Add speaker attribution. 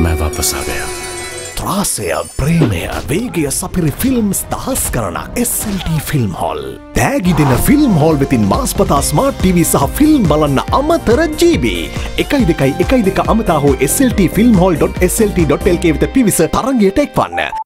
Speaker 1: मैं वापस आ गया। ත්‍රාසය ප්‍රේමය වේගය සපිරි ෆිල්ම්ස් දහස් කරන SLT ෆිල්ම් හොල් තෑගි දෙන ෆිල්ම් හොල් වෙතින් මාස්පතා ස්මාර්ට් TV සහ ෆිල්ම් බලන්න අමතර ජීබ එකයි දෙකයි එකයි දෙක අමතා හෝ SLT ෆිල්ම් හොල්.slt.lk වෙත පිවිස තරගයට එක්වන්න